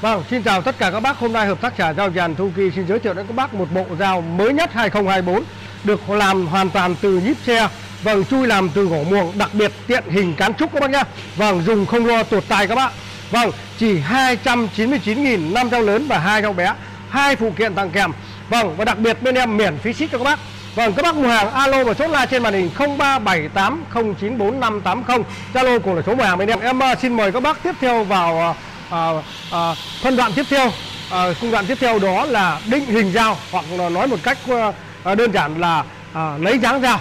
Vâng, xin chào tất cả các bác. Hôm nay hợp tác xã giao dàn Thu Kỳ xin giới thiệu đến các bác một bộ dao mới nhất 2024 được làm hoàn toàn từ nhíp xe. Vâng, chui làm từ gỗ muồng, đặc biệt tiện hình cán trúc các bác nhá. Vâng, dùng không lo tuột tài các bác. Vâng, chỉ 299.000 năm dao lớn và hai dao bé, hai phụ kiện tặng kèm. Vâng, và đặc biệt bên em miễn phí ship cho các bác. Vâng, các bác mua hàng alo và chốt like trên màn hình 0378094580. Zalo của là số mua hàng bên em. Em ờ, xin mời các bác tiếp theo vào ờ, à, à, phân đoạn tiếp theo à, cung đoạn tiếp theo đó là định hình dao hoặc là nói một cách à, đơn giản là à, lấy dáng dao.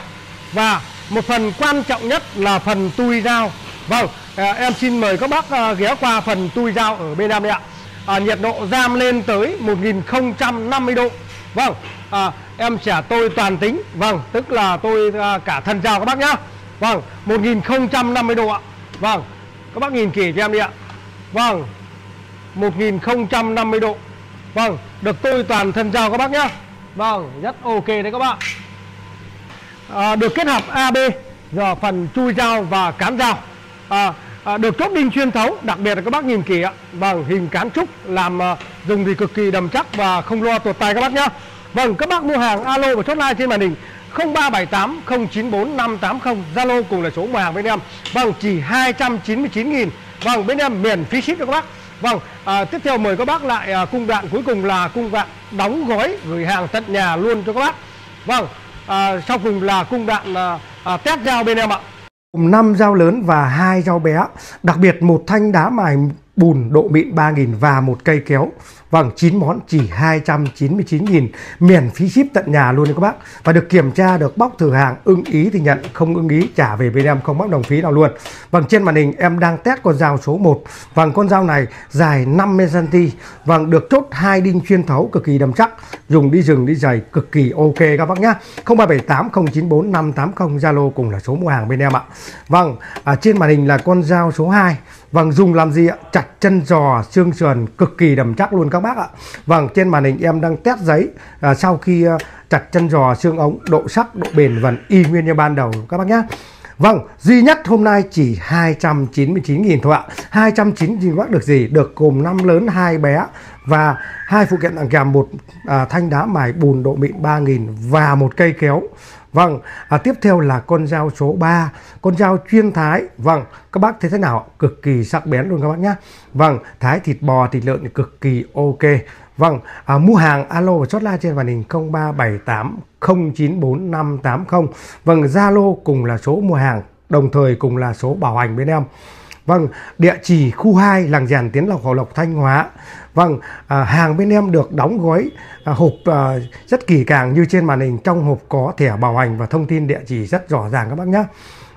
Và một phần quan trọng nhất là phần tui dao. Vâng à, em xin mời các bác à, ghé qua phần tui dao ở bên em đây ạ. À, nhiệt độ giam lên tới 1050 độ. Vâng à, em trả tôi toàn tính. Vâng tức là tôi à, cả thân dao các bác nhá. Vâng 1050 độ ạ. Vâng các bác nhìn kỹ cho em đi ạ. Vâng 1050 độ. Vâng Được tôi toàn thân dao các bác nhá. Vâng Rất ok đấy các bạn. À, Được kết hợp AB Giờ phần chui dao và cán dao. À, à, Được chốt đinh xuyên thấu Đặc biệt là các bác nhìn kỹ ạ. Vâng hình cán trúc Làm à, dùng thì cực kỳ đầm chắc Và không lo tuột tay các bác nhá. Vâng các bác mua hàng alo và chốt like trên màn hình 0378 094 580 Zalo cùng là số mua hàng với em. Vâng chỉ 299 nghìn Vâng bên em miễn phí ship cho các bác. Vâng à, tiếp theo mời các bác lại à, cung đoạn cuối cùng là cung đoạn đóng gói gửi hàng tận nhà luôn cho các bác. Vâng à, sau cùng là cung đoạn à, à, test dao bên em ạ. Gồm 5 dao lớn và hai dao bé Đặc biệt một thanh đá mài bùn độ mịn 3.000 và một cây kéo. Vâng, 9 món chỉ 299.000 miễn phí ship tận nhà luôn đấy các bác. Và được kiểm tra, được bóc thử hàng ưng ý thì nhận, không ưng ý trả về bên em không bóc đồng phí nào luôn. Vâng, trên màn hình em đang test con dao số 1 Vâng, con dao này dài 50cm Vâng, được chốt hai đinh xuyên thấu cực kỳ đầm chắc Dùng đi rừng, đi giày cực kỳ ok các bác nhá. 0378 094 580 Zalo cùng là số mua hàng bên em ạ. Vâng, à, trên màn hình là con dao số 2 Vâng, dùng làm gì ạ? Chặt chân giò, xương sườn cực kỳ đầm chắc luôn các các bác ạ. Vâng, trên màn hình em đang test giấy à, sau khi à, chặt chân giò, xương ống, độ sắc, độ bền vẫn y nguyên như ban đầu các bác nhé. Vâng, duy nhất hôm nay chỉ 299.000 thôi ạ. 299 bác được gì? Được gồm năm lớn, hai bé và hai phụ kiện tặng kèm một à, thanh đá mài bùn độ mịn 3.000 và một cây kéo. Vâng, à, tiếp theo là con dao số 3, con dao chuyên thái. Vâng, các bác thấy thế nào? Cực kỳ sắc bén luôn các bác nhé. Vâng, thái thịt bò, thịt lợn thì cực kỳ ok. Vâng, à, mua hàng alo và chốt la trên màn hình 0378 094 580. Vâng, Zalo cùng là số mua hàng, đồng thời cùng là số bảo hành bên em. Vâng, địa chỉ khu 2 làng giàn Tiến Lộc Hậu Lộc Thanh Hóa. Vâng, à, hàng bên em được đóng gói à, hộp à, rất kỳ càng như trên màn hình. Trong hộp có thẻ bảo hành và thông tin địa chỉ rất rõ ràng các bác nhé.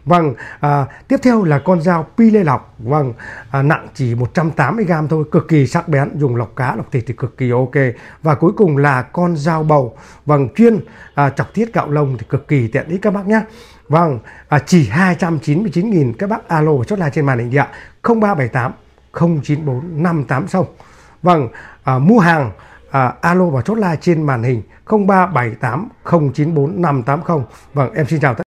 Vâng, à, tiếp theo là con dao pi lê lọc. Vâng, à, nặng chỉ 180g thôi, cực kỳ sắc bén, dùng lọc cá, lọc thịt thì cực kỳ ok. Và cuối cùng là con dao bầu. Vâng, chuyên à, chọc tiết gạo lông thì cực kỳ tiện ích các bác nhé. Vâng, à, chỉ 299.000 các bác alo và chốt lại trên màn hình đi 0378 094 580. Vâng, à, mua hàng à, alo và chốt like trên màn hình 0378 094 580. Vâng, em xin chào tất